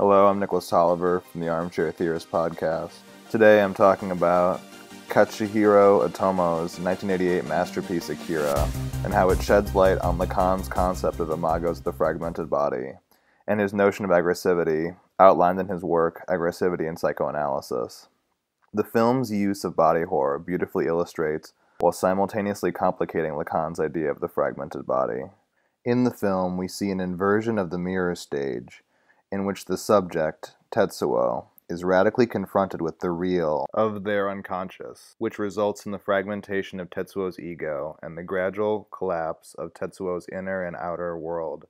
Hello, I'm Nicholas Tolliver from the Armchair Theorist podcast. Today I'm talking about Katsuhiro Otomo's 1988 masterpiece Akira and how it sheds light on Lacan's concept of imagos of the fragmented body and his notion of aggressivity outlined in his work Aggressivity in Psychoanalysis. The film's use of body horror beautifully illustrates while simultaneously complicating Lacan's idea of the fragmented body. In the film, we see an inversion of the mirror stage in which the subject, Tetsuo, is radically confronted with the real of their unconscious, which results in the fragmentation of Tetsuo's ego and the gradual collapse of Tetsuo's inner and outer world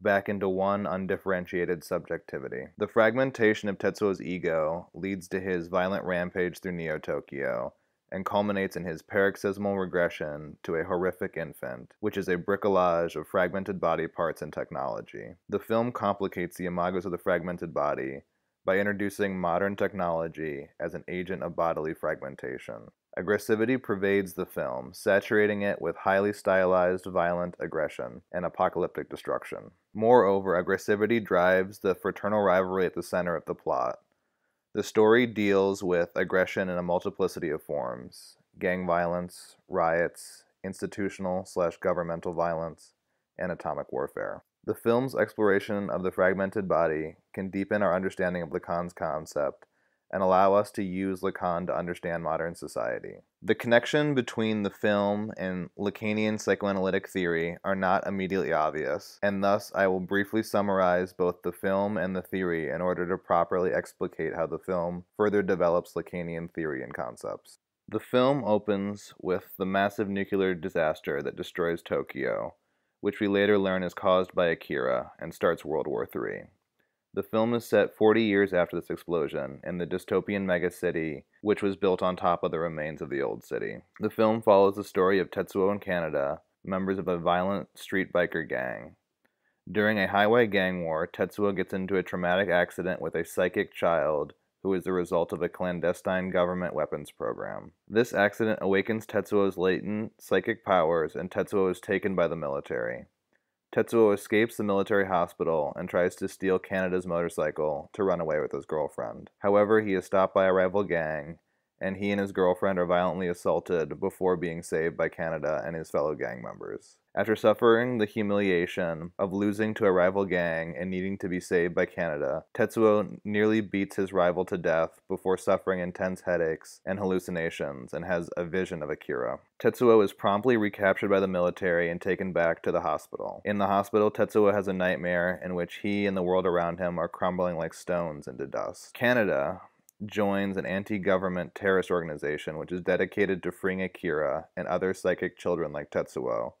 back into one undifferentiated subjectivity. The fragmentation of Tetsuo's ego leads to his violent rampage through Neo Tokyo and culminates in his paroxysmal regression to a horrific infant, which is a bricolage of fragmented body parts and technology. The film complicates the imagos of the fragmented body by introducing modern technology as an agent of bodily fragmentation. Aggressivity pervades the film, saturating it with highly stylized violent aggression and apocalyptic destruction. Moreover, aggressivity drives the fraternal rivalry at the center of the plot. The story deals with aggression in a multiplicity of forms gang violence, riots, institutional slash governmental violence, and atomic warfare. The film's exploration of the fragmented body can deepen our understanding of Lacan's concept and allow us to use Lacan to understand modern society. The connection between the film and Lacanian psychoanalytic theory are not immediately obvious, and thus I will briefly summarize both the film and the theory in order to properly explicate how the film further develops Lacanian theory and concepts. The film opens with the massive nuclear disaster that destroys Tokyo, which we later learn is caused by Akira and starts World War III. The film is set 40 years after this explosion in the dystopian megacity, which was built on top of the remains of the old city. The film follows the story of Tetsuo and Kaneda, members of a violent street biker gang. During a highway gang war, Tetsuo gets into a traumatic accident with a psychic child who is the result of a clandestine government weapons program. This accident awakens Tetsuo's latent psychic powers, and Tetsuo is taken by the military. Tetsuo escapes the military hospital and tries to steal Kaneda's motorcycle to run away with his girlfriend. However, he is stopped by a rival gang and he and his girlfriend are violently assaulted before being saved by Kaneda and his fellow gang members. After suffering the humiliation of losing to a rival gang and needing to be saved by Kaneda, Tetsuo nearly beats his rival to death before suffering intense headaches and hallucinations and has a vision of Akira. Tetsuo is promptly recaptured by the military and taken back to the hospital. In the hospital, Tetsuo has a nightmare in which he and the world around him are crumbling like stones into dust. Kaneda, joins an anti government terrorist organization which is dedicated to freeing Akira and other psychic children like Tetsuo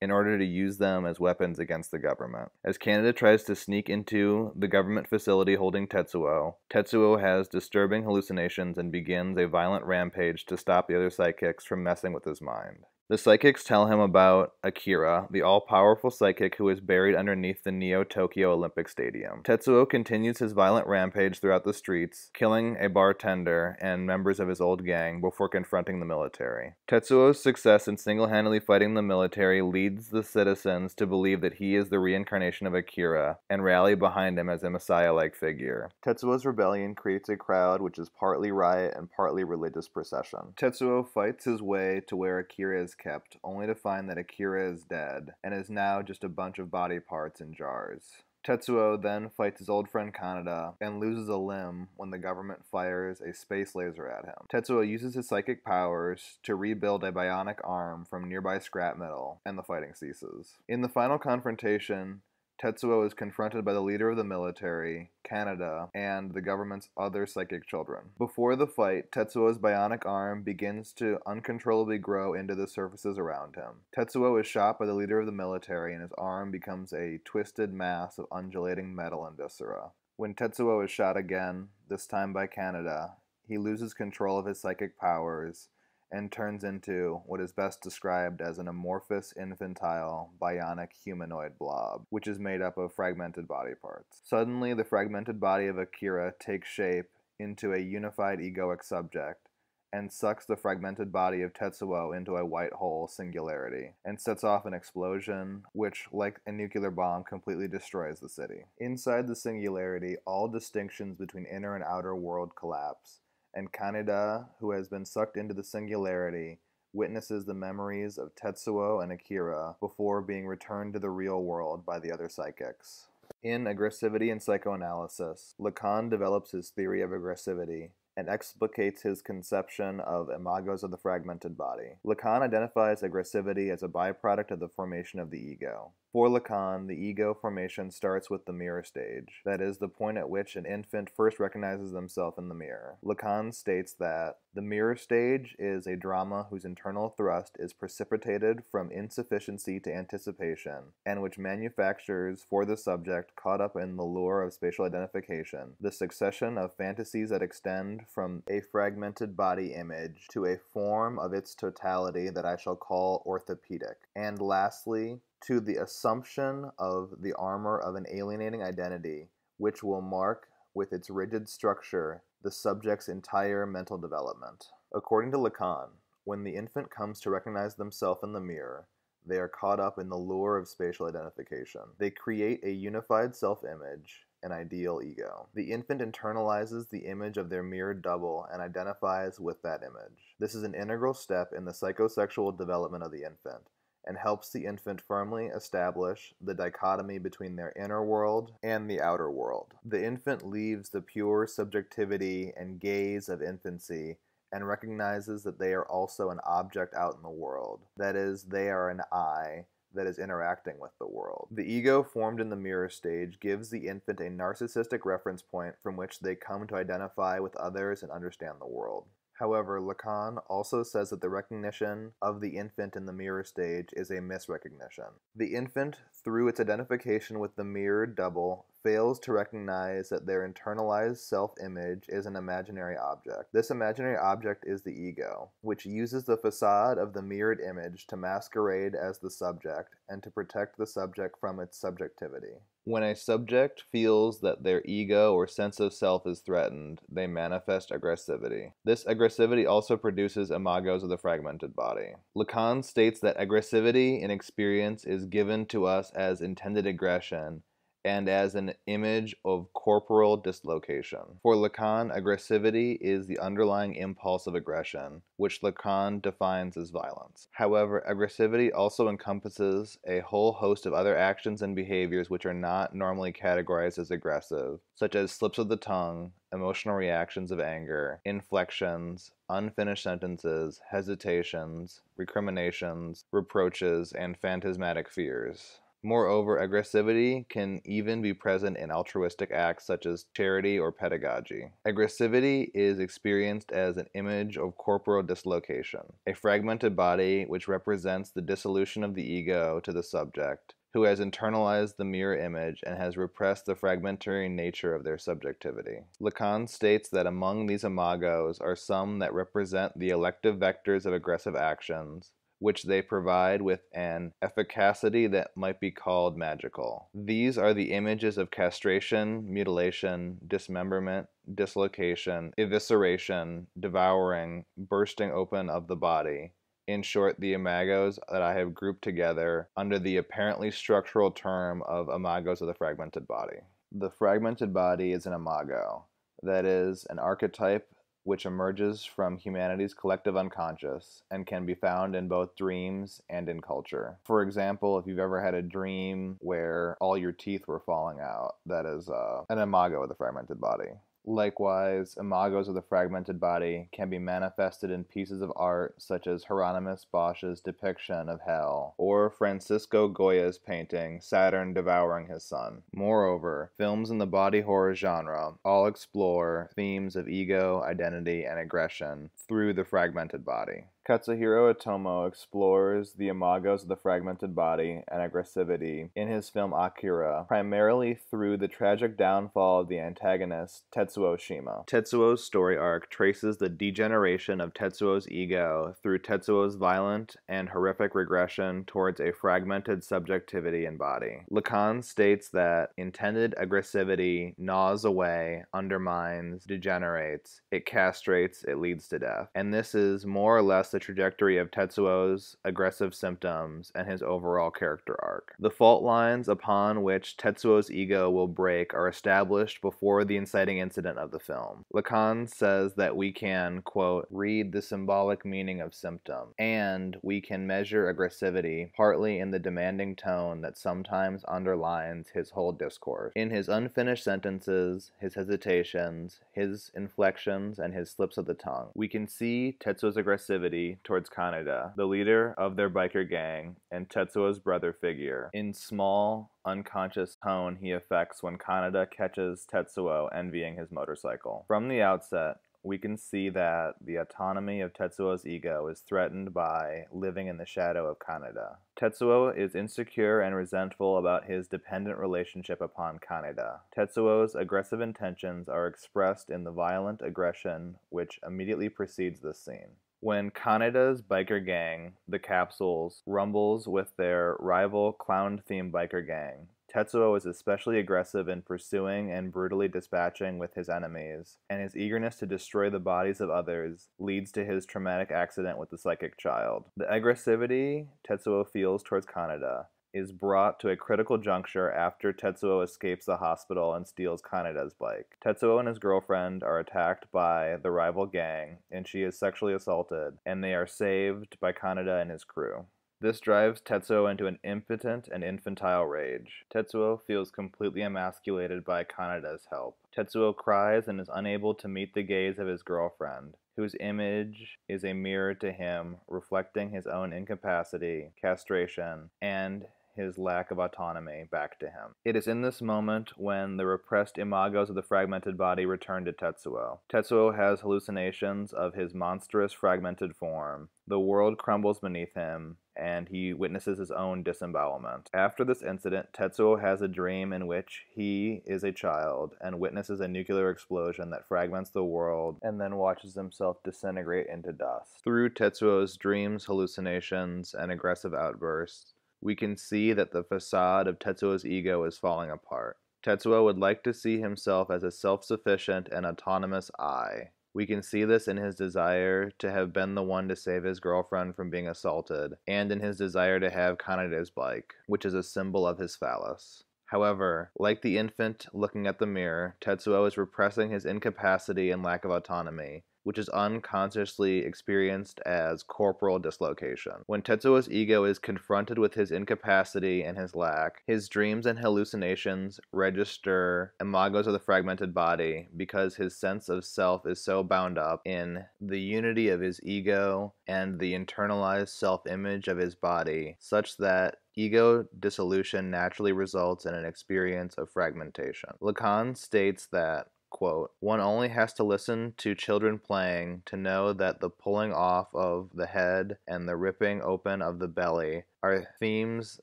in order to use them as weapons against the government. As Kaneda tries to sneak into the government facility holding Tetsuo, Tetsuo has disturbing hallucinations and begins a violent rampage to stop the other psychics from messing with his mind. The psychics tell him about Akira, the all powerful psychic who is buried underneath the Neo Tokyo Olympic Stadium. Tetsuo continues his violent rampage throughout the streets, killing a bartender and members of his old gang before confronting the military. Tetsuo's success in single handedly fighting the military leads the citizens to believe that he is the reincarnation of Akira and rally behind him as a messiah like figure. Tetsuo's rebellion creates a crowd which is partly riot and partly religious procession. Tetsuo fights his way to where Akira is kept, only to find that Akira is dead and is now just a bunch of body parts in jars. Tetsuo then fights his old friend Kaneda and loses a limb when the government fires a space laser at him. Tetsuo uses his psychic powers to rebuild a bionic arm from nearby scrap metal, and the fighting ceases. In the final confrontation, Tetsuo is confronted by the leader of the military, Kaneda, and the government's other psychic children. Before the fight, Tetsuo's bionic arm begins to uncontrollably grow into the surfaces around him. Tetsuo is shot by the leader of the military, and his arm becomes a twisted mass of undulating metal and viscera. When Tetsuo is shot again, this time by Kaneda, he loses control of his psychic powers and turns into what is best described as an amorphous, infantile, bionic humanoid blob, which is made up of fragmented body parts. Suddenly, the fragmented body of Akira takes shape into a unified egoic subject and sucks the fragmented body of Tetsuo into a white hole singularity, and sets off an explosion, which, like a nuclear bomb, completely destroys the city. Inside the singularity, all distinctions between inner and outer world collapse, and Kaneda, who has been sucked into the singularity, witnesses the memories of Tetsuo and Akira before being returned to the real world by the other psychics. In Aggressivity and Psychoanalysis, Lacan develops his theory of aggressivity and explicates his conception of imagos of the fragmented body. Lacan identifies aggressivity as a byproduct of the formation of the ego. For Lacan, the ego formation starts with the mirror stage, that is, the point at which an infant first recognizes themselves in the mirror. Lacan states that the mirror stage is a drama whose internal thrust is precipitated from insufficiency to anticipation, and which manufactures for the subject caught up in the lure of spatial identification the succession of fantasies that extend from a fragmented body image to a form of its totality that I shall call orthopedic. And lastly, to the assumption of the armor of an alienating identity, which will mark with its rigid structure the subject's entire mental development. According to Lacan, when the infant comes to recognize themselves in the mirror, they are caught up in the lure of spatial identification. They create a unified self image, an ideal ego. The infant internalizes the image of their mirrored double and identifies with that image. This is an integral step in the psychosexual development of the infant and helps the infant firmly establish the dichotomy between their inner world and the outer world. The infant leaves the pure subjectivity and gaze of infancy and recognizes that they are also an object out in the world. That is, they are an I that is interacting with the world. The ego formed in the mirror stage gives the infant a narcissistic reference point from which they come to identify with others and understand the world. However, Lacan also says that the recognition of the infant in the mirror stage is a misrecognition. The infant, through its identification with the mirrored double, fails to recognize that their internalized self image is an imaginary object. This imaginary object is the ego, which uses the facade of the mirrored image to masquerade as the subject and to protect the subject from its subjectivity. When a subject feels that their ego or sense of self is threatened, they manifest aggressivity. This aggressivity also produces imagos of the fragmented body. Lacan states that aggressivity in experience is given to us as intended aggression and as an image of corporal dislocation. For Lacan, aggressivity is the underlying impulse of aggression, which Lacan defines as violence. However, aggressivity also encompasses a whole host of other actions and behaviors which are not normally categorized as aggressive, such as slips of the tongue, emotional reactions of anger, inflections, unfinished sentences, hesitations, recriminations, reproaches, and phantasmatic fears. Moreover, aggressivity can even be present in altruistic acts such as charity or pedagogy. Aggressivity is experienced as an image of corporal dislocation, a fragmented body which represents the dissolution of the ego to the subject, who has internalized the mirror image and has repressed the fragmentary nature of their subjectivity. Lacan states that among these imagos are some that represent the elective vectors of aggressive actions, which they provide with an efficacy that might be called magical. These are the images of castration, mutilation, dismemberment, dislocation, evisceration, devouring, bursting open of the body. In short, the imagos that I have grouped together under the apparently structural term of imagos of the fragmented body. The fragmented body is an imago, that is, an archetype which emerges from humanity's collective unconscious and can be found in both dreams and in culture. For example, if you've ever had a dream where all your teeth were falling out, that is uh, an imago of the fragmented body. Likewise, imagos of the fragmented body can be manifested in pieces of art such as Hieronymus Bosch's depiction of hell, or Francisco Goya's painting Saturn Devouring His Son. Moreover, films in the body horror genre all explore themes of ego, identity, and aggression through the fragmented body. Katsuhiro Otomo explores the imagos of the fragmented body and aggressivity in his film Akira, primarily through the tragic downfall of the antagonist, Tetsuo Shima. Tetsuo's story arc traces the degeneration of Tetsuo's ego through Tetsuo's violent and horrific regression towards a fragmented subjectivity and body. Lacan states that intended aggressivity gnaws away, undermines, degenerates, it castrates, it leads to death. And this is more or less the trajectory of Tetsuo's aggressive symptoms and his overall character arc. The fault lines upon which Tetsuo's ego will break are established before the inciting incident of the film. Lacan says that we can, quote, read the symbolic meaning of symptom, and we can measure aggressivity partly in the demanding tone that sometimes underlines his whole discourse. In his unfinished sentences, his hesitations, his inflections, and his slips of the tongue, we can see Tetsuo's aggressivity towards Kaneda, the leader of their biker gang and Tetsuo's brother figure, in small, unconscious tone he affects when Kaneda catches Tetsuo envying his motorcycle. From the outset, we can see that the autonomy of Tetsuo's ego is threatened by living in the shadow of Kaneda. Tetsuo is insecure and resentful about his dependent relationship upon Kaneda. Tetsuo's aggressive intentions are expressed in the violent aggression which immediately precedes this scene. When Kaneda's biker gang, the Capsules, rumbles with their rival clown themed biker gang, Tetsuo is especially aggressive in pursuing and brutally dispatching with his enemies, and his eagerness to destroy the bodies of others leads to his traumatic accident with the psychic child. The aggressivity Tetsuo feels towards Kaneda is brought to a critical juncture after Tetsuo escapes the hospital and steals Kaneda's bike. Tetsuo and his girlfriend are attacked by the rival gang, and she is sexually assaulted, and they are saved by Kaneda and his crew. This drives Tetsuo into an impotent and infantile rage. Tetsuo feels completely emasculated by Kaneda's help. Tetsuo cries and is unable to meet the gaze of his girlfriend, whose image is a mirror to him, reflecting his own incapacity, castration, and his lack of autonomy back to him. It is in this moment when the repressed imagos of the fragmented body return to Tetsuo. Tetsuo has hallucinations of his monstrous fragmented form. The world crumbles beneath him, and he witnesses his own disembowelment. After this incident, Tetsuo has a dream in which he is a child and witnesses a nuclear explosion that fragments the world and then watches himself disintegrate into dust. Through Tetsuo's dreams, hallucinations, and aggressive outbursts, we can see that the facade of Tetsuo's ego is falling apart. Tetsuo would like to see himself as a self sufficient and autonomous I. We can see this in his desire to have been the one to save his girlfriend from being assaulted, and in his desire to have Kaneda's bike, which is a symbol of his phallus. However, like the infant looking at the mirror, Tetsuo is repressing his incapacity and lack of autonomy, which is unconsciously experienced as corporal dislocation. When Tetsuo's ego is confronted with his incapacity and his lack, his dreams and hallucinations register imagos of the fragmented body because his sense of self is so bound up in the unity of his ego and the internalized self image of his body, such that ego dissolution naturally results in an experience of fragmentation. Lacan states that quote, one only has to listen to children playing to know that the pulling off of the head and the ripping open of the belly are themes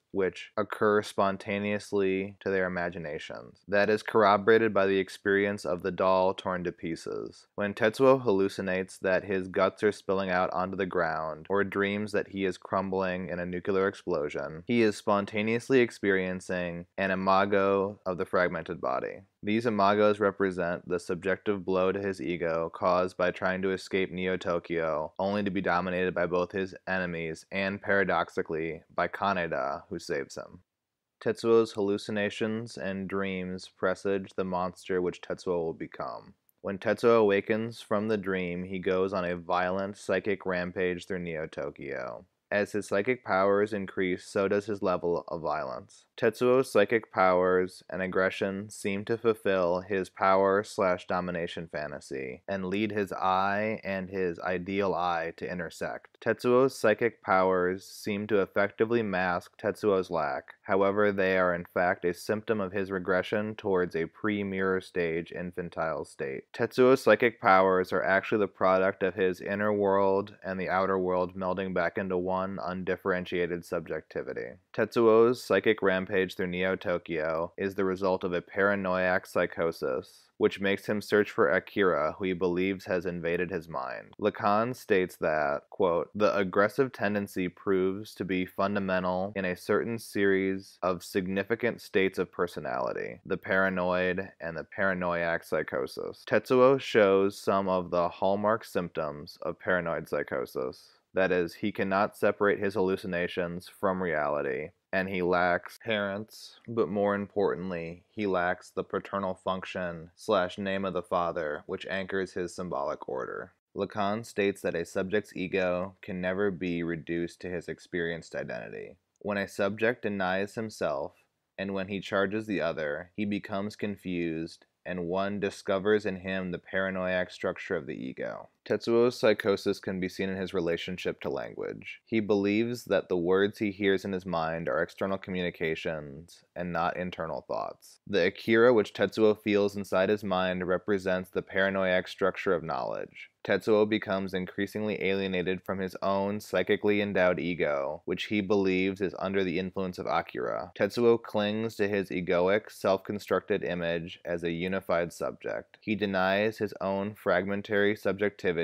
which occur spontaneously to their imaginations. That is corroborated by the experience of the doll torn to pieces. When Tetsuo hallucinates that his guts are spilling out onto the ground, or dreams that he is crumbling in a nuclear explosion, he is spontaneously experiencing an imago of the fragmented body. These imagos represent the subjective blow to his ego caused by trying to escape Neo Tokyo, only to be dominated by both his enemies and, paradoxically, by Kaneda, who saves him. Tetsuo's hallucinations and dreams presage the monster which Tetsuo will become. When Tetsuo awakens from the dream, he goes on a violent psychic rampage through Neo Tokyo. As his psychic powers increase, so does his level of violence. Tetsuo's psychic powers and aggression seem to fulfill his power slash domination fantasy and lead his eye and his ideal eye to intersect. Tetsuo's psychic powers seem to effectively mask Tetsuo's lack, however, they are in fact a symptom of his regression towards a pre mirror stage infantile state. Tetsuo's psychic powers are actually the product of his inner world and the outer world melding back into one undifferentiated subjectivity. Tetsuo's psychic rampage through Neo Tokyo is the result of a paranoiac psychosis, which makes him search for Akira, who he believes has invaded his mind. Lacan states that, quote, the aggressive tendency proves to be fundamental in a certain series of significant states of personality, the paranoid and the paranoiac psychosis. Tetsuo shows some of the hallmark symptoms of paranoid psychosis. That is, he cannot separate his hallucinations from reality, and he lacks parents, but more importantly, he lacks the paternal function slash name of the father, which anchors his symbolic order. Lacan states that a subject's ego can never be reduced to his experienced identity. When a subject denies himself, and when he charges the other, he becomes confused and one discovers in him the paranoiac structure of the ego. Tetsuo's psychosis can be seen in his relationship to language. He believes that the words he hears in his mind are external communications and not internal thoughts. The Akira which Tetsuo feels inside his mind represents the paranoiac structure of knowledge. Tetsuo becomes increasingly alienated from his own psychically endowed ego, which he believes is under the influence of Akira. Tetsuo clings to his egoic, self constructed image as a unified subject. He denies his own fragmentary subjectivity,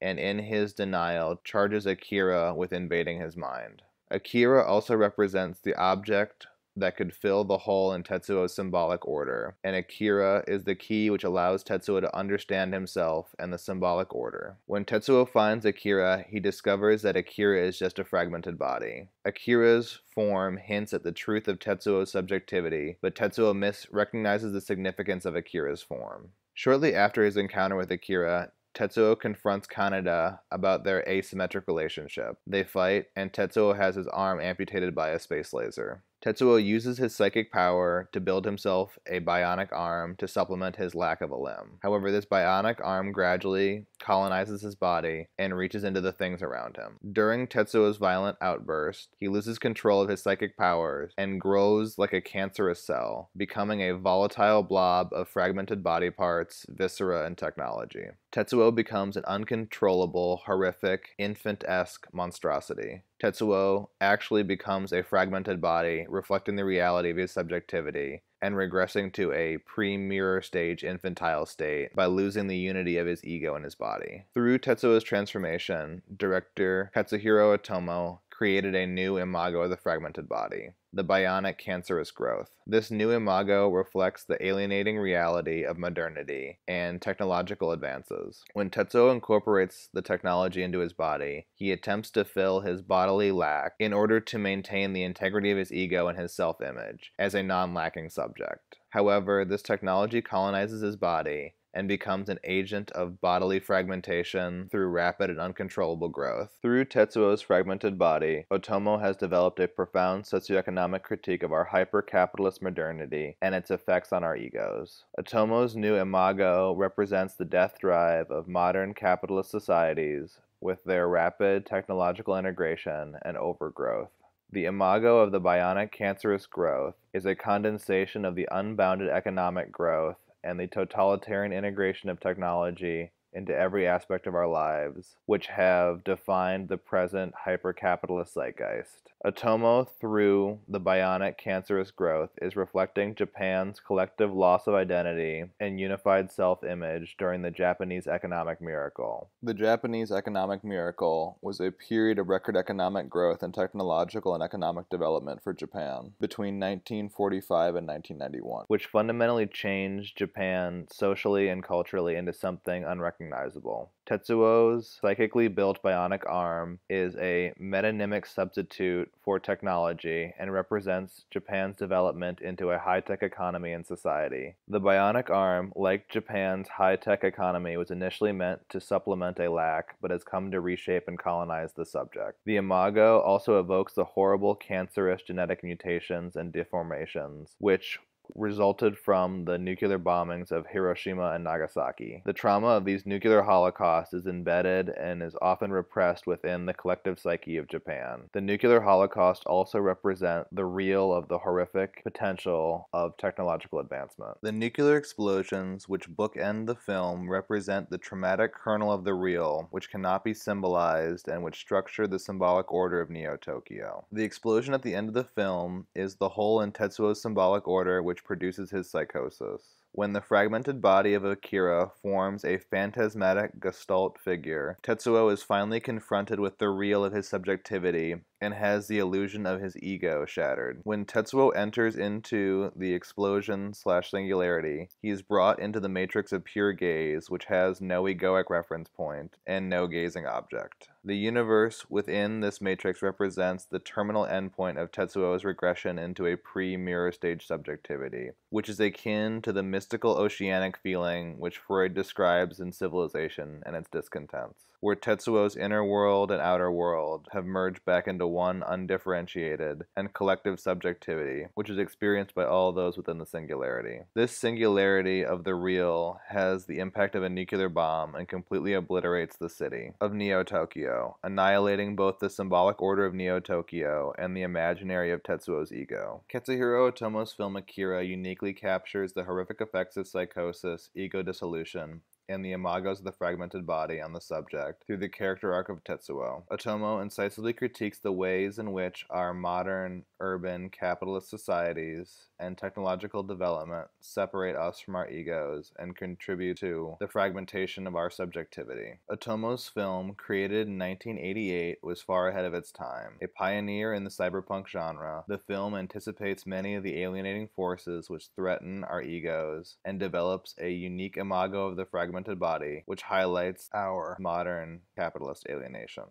and in his denial, charges Akira with invading his mind. Akira also represents the object that could fill the hole in Tetsuo's symbolic order, and Akira is the key which allows Tetsuo to understand himself and the symbolic order. When Tetsuo finds Akira, he discovers that Akira is just a fragmented body. Akira's form hints at the truth of Tetsuo's subjectivity, but Tetsuo misrecognizes the significance of Akira's form. Shortly after his encounter with Akira, Tetsuo confronts Kaneda about their asymmetric relationship. They fight, and Tetsuo has his arm amputated by a space laser. Tetsuo uses his psychic power to build himself a bionic arm to supplement his lack of a limb. However, this bionic arm gradually colonizes his body and reaches into the things around him. During Tetsuo's violent outburst, he loses control of his psychic powers and grows like a cancerous cell, becoming a volatile blob of fragmented body parts, viscera, and technology. Tetsuo becomes an uncontrollable, horrific, infant esque monstrosity. Tetsuo actually becomes a fragmented body, reflecting the reality of his subjectivity, and regressing to a pre mirror stage infantile state by losing the unity of his ego and his body. Through Tetsuo's transformation, director Katsuhiro Otomo created a new imago of the fragmented body the bionic cancerous growth. This new imago reflects the alienating reality of modernity and technological advances. When Tetsuo incorporates the technology into his body, he attempts to fill his bodily lack in order to maintain the integrity of his ego and his self image as a non lacking subject. However, this technology colonizes his body and becomes an agent of bodily fragmentation through rapid and uncontrollable growth. Through Tetsuo's fragmented body, Otomo has developed a profound socioeconomic critique of our hyper capitalist modernity and its effects on our egos. Otomo's new imago represents the death drive of modern capitalist societies with their rapid technological integration and overgrowth. The imago of the bionic cancerous growth is a condensation of the unbounded economic growth and the totalitarian integration of technology into every aspect of our lives, which have defined the present hyper-capitalist zeitgeist. Otomo, through the bionic cancerous growth, is reflecting Japan's collective loss of identity and unified self-image during the Japanese economic miracle. The Japanese economic miracle was a period of record economic growth and technological and economic development for Japan between 1945 and 1991, which fundamentally changed Japan socially and culturally into something unrecognizable. Tetsuo's psychically built bionic arm is a metonymic substitute institute for technology and represents Japan's development into a high tech economy and society. The bionic arm, like Japan's high tech economy, was initially meant to supplement a lack, but has come to reshape and colonize the subject. The imago also evokes the horrible cancerous genetic mutations and deformations, which resulted from the nuclear bombings of Hiroshima and Nagasaki. The trauma of these nuclear holocausts is embedded and is often repressed within the collective psyche of Japan. The nuclear holocaust also represent the real of the horrific potential of technological advancement. The nuclear explosions which bookend the film represent the traumatic kernel of the real, which cannot be symbolized and which structure the symbolic order of Neo-Tokyo. The explosion at the end of the film is the hole in Tetsuo's symbolic order which which produces his psychosis. When the fragmented body of Akira forms a phantasmatic gestalt figure, Tetsuo is finally confronted with the real of his subjectivity and has the illusion of his ego shattered. When Tetsuo enters into the explosion slash singularity, he is brought into the matrix of pure gaze, which has no egoic reference point and no gazing object. The universe within this matrix represents the terminal endpoint of Tetsuo's regression into a pre mirror stage subjectivity, which is akin to the mystical oceanic feeling which Freud describes in Civilization and its discontents where Tetsuo's inner world and outer world have merged back into one undifferentiated and collective subjectivity, which is experienced by all those within the singularity. This singularity of the real has the impact of a nuclear bomb and completely obliterates the city of Neo Tokyo, annihilating both the symbolic order of Neo Tokyo and the imaginary of Tetsuo's ego. Katsuhiro Otomo's film Akira uniquely captures the horrific effects of psychosis, ego dissolution, and the imagos of the fragmented body on the subject through the character arc of Tetsuo. Otomo incisively critiques the ways in which our modern, urban, capitalist societies and technological development separate us from our egos and contribute to the fragmentation of our subjectivity. Otomo's film, created in 1988, was far ahead of its time. A pioneer in the cyberpunk genre, the film anticipates many of the alienating forces which threaten our egos and develops a unique imago of the fragmented body, which highlights our modern capitalist alienation.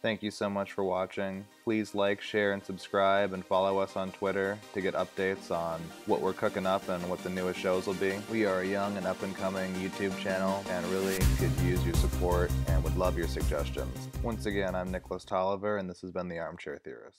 Thank you so much for watching. Please like, share, and subscribe, and follow us on Twitter to get updates on what we're cooking up and what the newest shows will be. We are a young and up and coming YouTube channel and really could use your support and would love your suggestions. Once again, I'm Nicholas Tolliver, and this has been The Armchair Theorist.